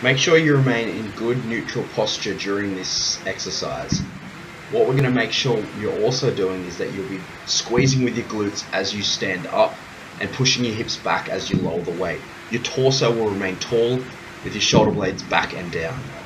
Make sure you remain in good neutral posture during this exercise. What we're going to make sure you're also doing is that you'll be squeezing with your glutes as you stand up and pushing your hips back as you lower the weight. Your torso will remain tall with your shoulder blades back and down.